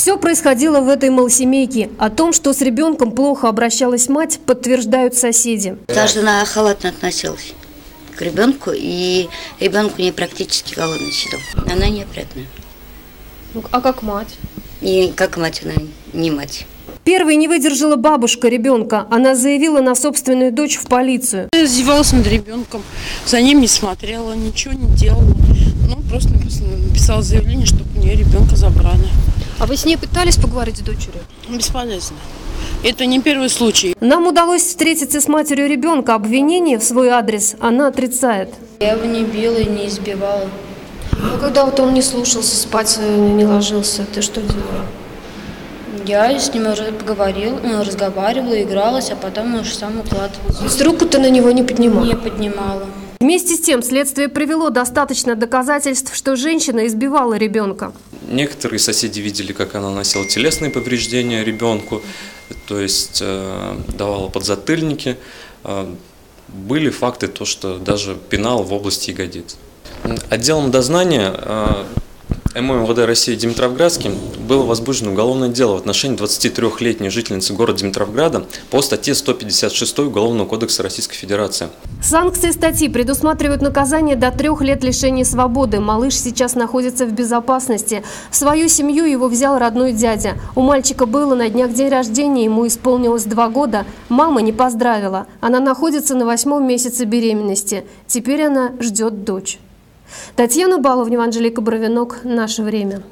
Все происходило в этой малосемейке. О том, что с ребенком плохо обращалась мать, подтверждают соседи. Даже она халатно относилась к ребенку, и ребенку не практически голодный сидел. Она неопрятная. Ну, а как мать? И как мать она не мать. Первой не выдержала бабушка ребенка. Она заявила на собственную дочь в полицию. Я издевалась над ребенком, за ним не смотрела, ничего не делала. Ну, просто написала заявление, чтобы у нее ребенка забрали. А вы с ней пытались поговорить с дочерью? Бесполезно. Это не первый случай. Нам удалось встретиться с матерью ребенка. Обвинение в свой адрес она отрицает. Я его не била и не избивала. Ну, когда вот он не слушался, спать не ложился, ты что делала? Я с ним уже поговорил, ну, разговаривала, игралась, а потом он уже сам укладывался. То есть руку ты на него не поднимала? Не поднимала. Вместе с тем, следствие привело достаточно доказательств, что женщина избивала ребенка. Некоторые соседи видели, как она наносила телесные повреждения ребенку, то есть э, давала подзатыльники. Э, были факты, то, что даже пенал в области ягодиц. Отделом дознания МОМВД России Димитровградским было возбуждено уголовное дело в отношении 23-летней жительницы города Димитровграда по статье 156 Уголовного кодекса Российской Федерации. Санкции статьи предусматривают наказание до трех лет лишения свободы. Малыш сейчас находится в безопасности. В свою семью его взял родной дядя. У мальчика было на днях день рождения, ему исполнилось два года. Мама не поздравила. Она находится на восьмом месяце беременности. Теперь она ждет дочь. Татьяна Баловнева, Анжелика Боровинок. Наше время.